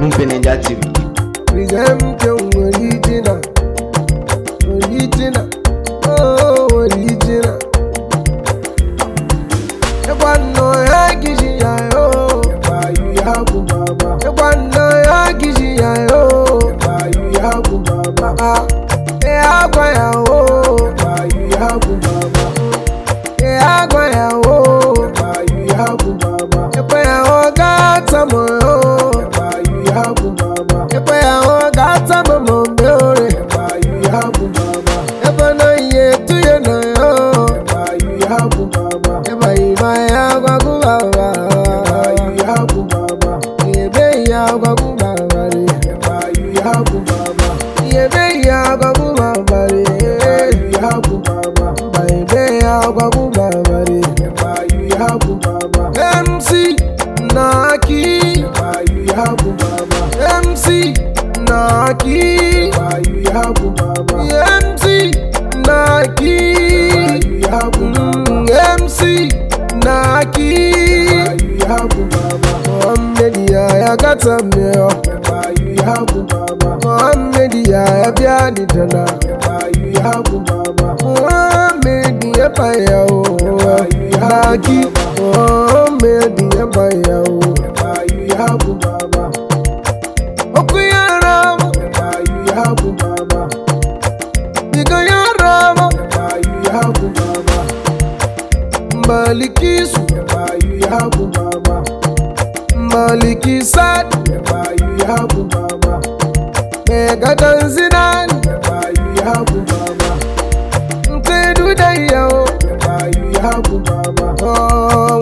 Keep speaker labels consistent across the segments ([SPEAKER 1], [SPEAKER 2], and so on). [SPEAKER 1] Mumpe Ninja TV. Vijay mke Naki Bayu yangu MC Naki MC Naki MC mm, Naki Bayu ya yakatameo Bayu yangu ya Muhammad ya yabyani tena Bayu yangu ya payao yabu baba maliki sat ya bayu yabu baba mai gadon zinan ya bayu yabu baba tedu da yau ya bayu yabu baba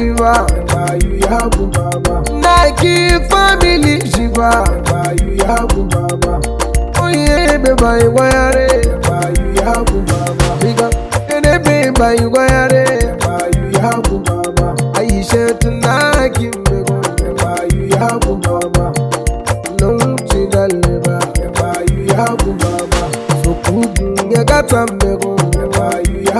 [SPEAKER 1] shiva bayu yabu baba Nike family shiva bayu yabu baba Oye be bayu wayare bayu yabu baba Biga ene be bayu wayare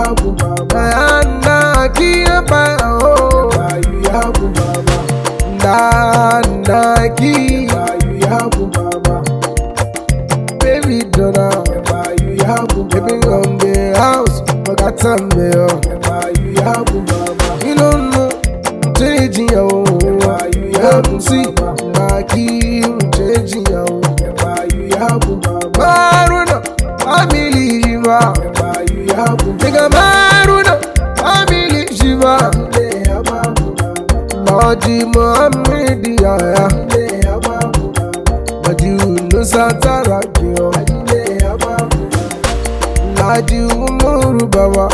[SPEAKER 1] yabu baba na kiya ba o bayu yabu baba na na baba baby dona bayu yabu baby come the house baka tambe o baba you don't know change ya o bayu yabu si na ki change ya o bayu baba Baruna family ma Daga Maruna, family Shiva Maji Muhammad Yaya Maji Nusa Tarakiyo Naji Umaru Baba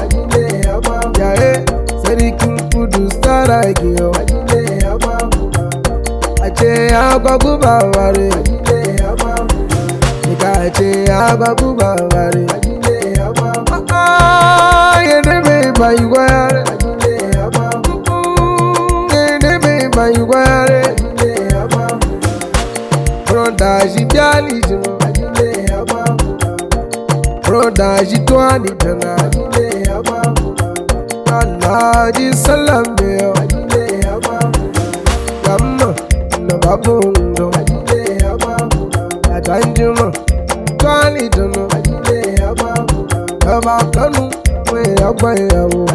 [SPEAKER 1] Yaye Sarkin Kudu Tarakiyo Ace ya gwagu ba ware Ika ace ya gwagu ba ware Bye. abayawo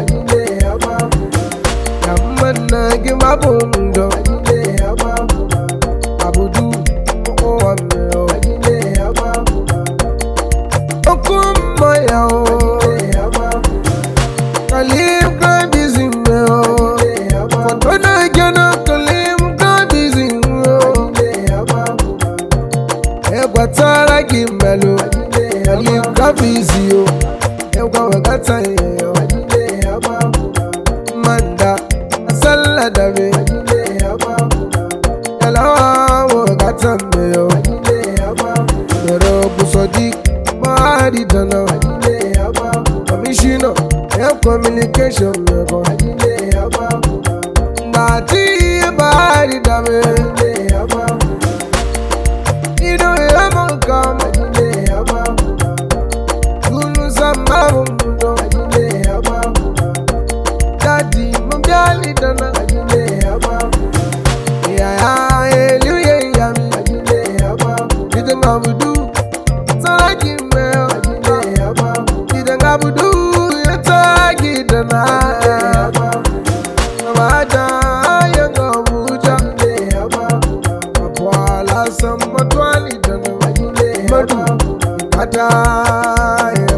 [SPEAKER 1] kamman na gima bundo abudu owameo okummayao kalim kabizimeo fotodageno kalim kabizimeo egwatara gị mmelụ kalim kabizio egwawegata ya body don't know I didn't know But you know Your communication My boy I didn't know Your body don't know I didn't know You know you're my girl I didn't know You know some of them I'm gonna do san matwali da na wajule madu kata